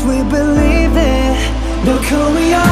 we believe it. Look who we are.